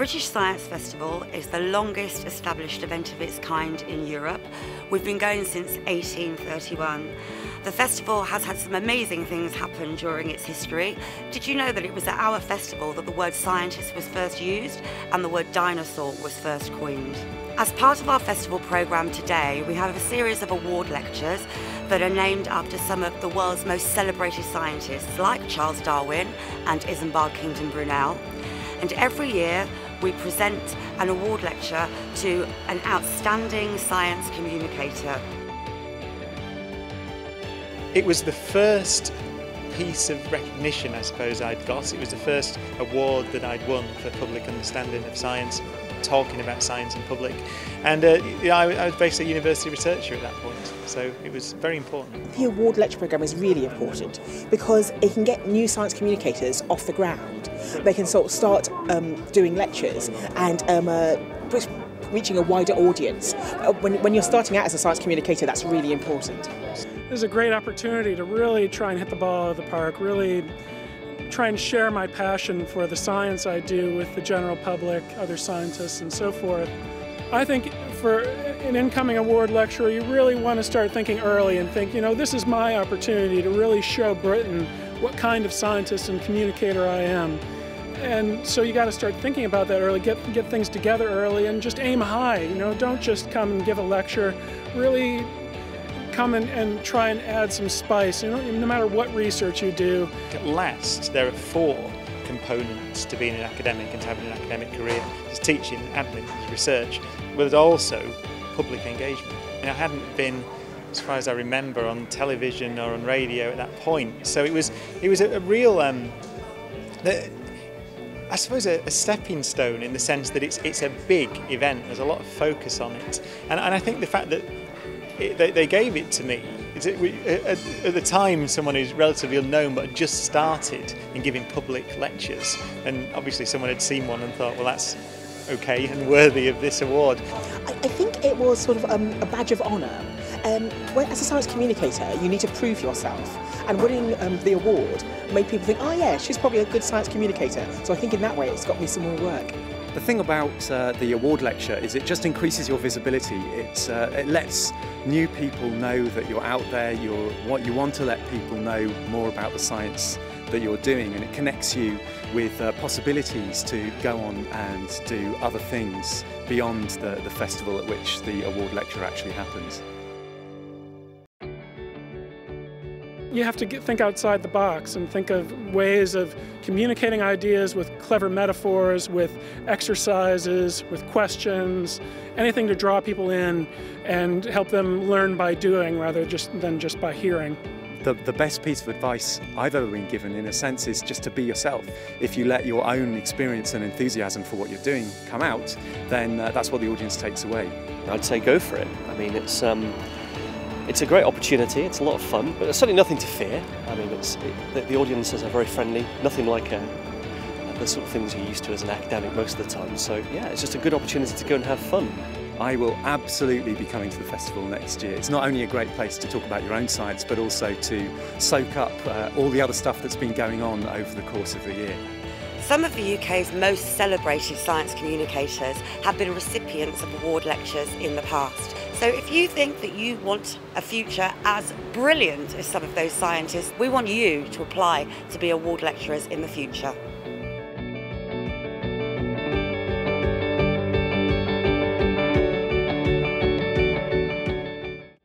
British Science Festival is the longest established event of its kind in Europe. We've been going since 1831. The festival has had some amazing things happen during its history. Did you know that it was at our festival that the word scientist was first used and the word dinosaur was first coined? As part of our festival programme today, we have a series of award lectures that are named after some of the world's most celebrated scientists like Charles Darwin and Isambard Kingdom Brunel. And every year we present an award lecture to an outstanding science communicator. It was the first piece of recognition I suppose I'd got. It was the first award that I'd won for public understanding of science, talking about science in public. And uh, I, I was basically a university researcher at that point, so it was very important. The award lecture programme is really important because it can get new science communicators off the ground. They can sort of start um, doing lectures and um, uh, reaching a wider audience. Uh, when, when you're starting out as a science communicator, that's really important. This is a great opportunity to really try and hit the ball out of the park, really try and share my passion for the science I do with the general public, other scientists, and so forth. I think for an incoming award lecturer, you really want to start thinking early and think, you know, this is my opportunity to really show Britain what kind of scientist and communicator I am. And so you got to start thinking about that early, get, get things together early, and just aim high. You know, don't just come and give a lecture. Really come and, and try and add some spice, you know, no matter what research you do. At last, there are four components to being an academic and to having an academic career. Teaching, admin, research, but there's also public engagement. And I hadn't been as far as I remember, on television or on radio at that point. So it was it was a, a real, um, the, I suppose, a, a, stepping stone in the sense that it's it's a big event. There's a lot of focus on it, and, and I think the fact that it, they, they gave it to me. It, at, at, the time, someone who's relatively unknown but had just started in giving public lectures, and obviously someone had seen one and thought, well, that's okay and worthy of this award. I, I think it was sort of um, a badge of honour. Um, as a science communicator, you need to prove yourself, and winning um, the award made people think, oh yeah, she's probably a good science communicator. So I think in that way, it's got me some more work. The thing about uh, the award lecture is it just increases your visibility. It, uh, it lets new people know that you're out there, you're, what you want to let people know more about the science that you're doing and it connects you with uh, possibilities to go on and do other things beyond the, the festival at which the award lecture actually happens. You have to get, think outside the box and think of ways of communicating ideas with clever metaphors, with exercises, with questions, anything to draw people in and help them learn by doing rather just than just by hearing. The, the best piece of advice I've ever been given, in a sense, is just to be yourself. If you let your own experience and enthusiasm for what you're doing come out, then uh, that's what the audience takes away. I'd say go for it. I mean, it's um, it's a great opportunity, it's a lot of fun, but there's certainly nothing to fear. I mean, it, the, the, audiences are very friendly, nothing like uh, the sort of things you're used to as an academic most of the time. So yeah, it's just a good opportunity to go and have fun. I will absolutely be coming to the festival next year. It's not only a great place to talk about your own science, but also to soak up uh, all the other stuff that's been going on over the course of the year. Some of the UK's most celebrated science communicators have been recipients of award lectures in the past. So if you think that you want a future as brilliant as some of those scientists, we want you to apply to be award lecturers in the future.